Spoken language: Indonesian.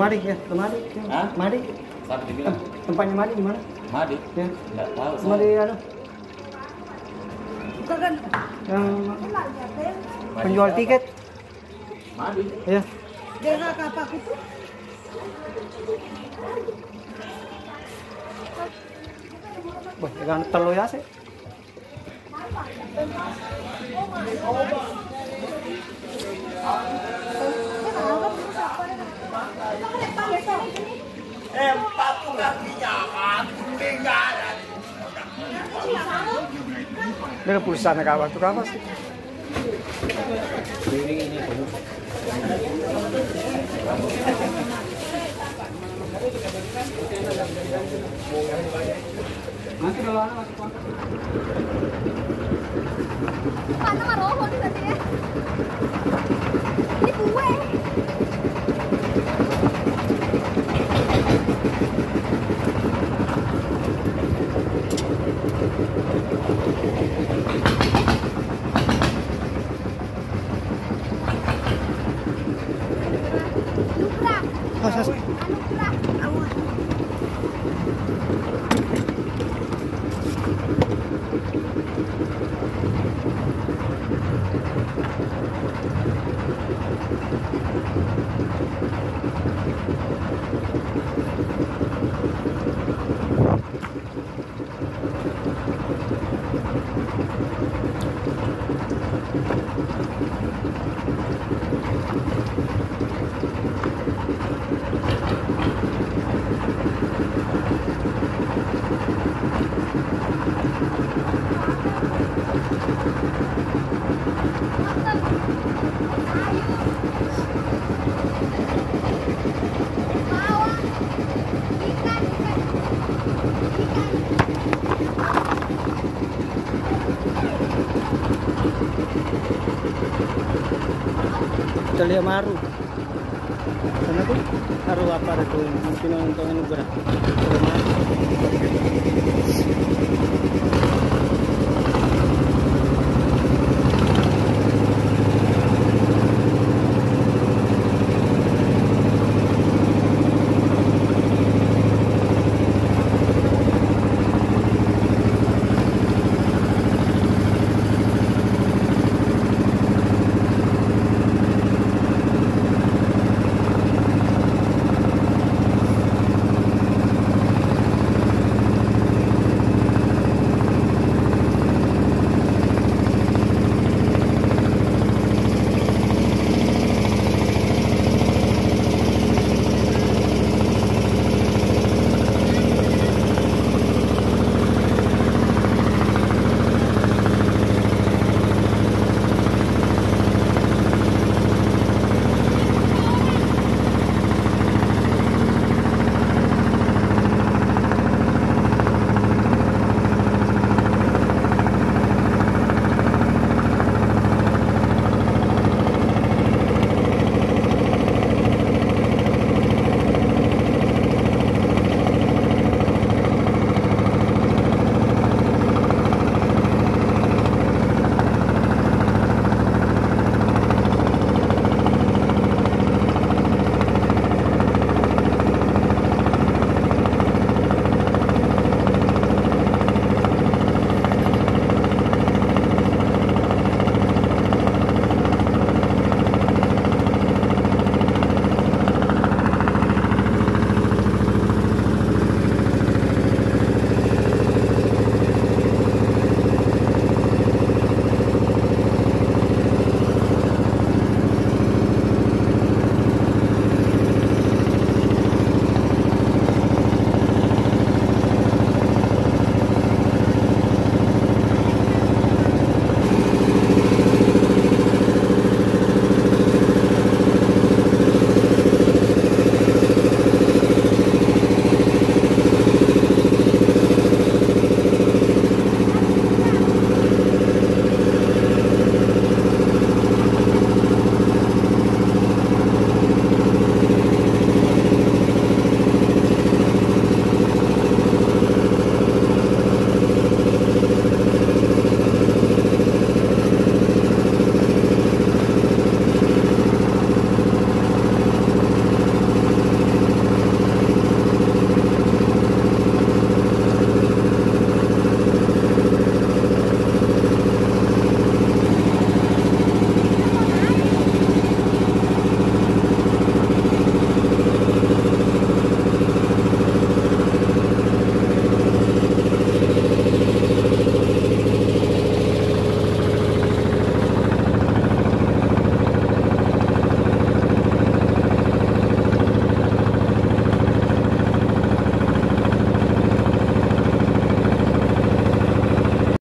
Di video. Kemari ya, kemari. ya. Hah? Mari. Siapa dibilang? Tempatnya Mari di mana? Madi? Ya. Enggak tahu. saya. Mari anu. Yang Madi penjual siapa? tiket. Madi. Ya. Daerah kapak itu Wah, jangan telo ya sih. Ini ada pulsa nak kawan tu apa sih? Nanti kalau anak masuk kontak. Tadi ya? Kita lihat maru. Sana tuh maru apa itu? Mungkin. Ada maru.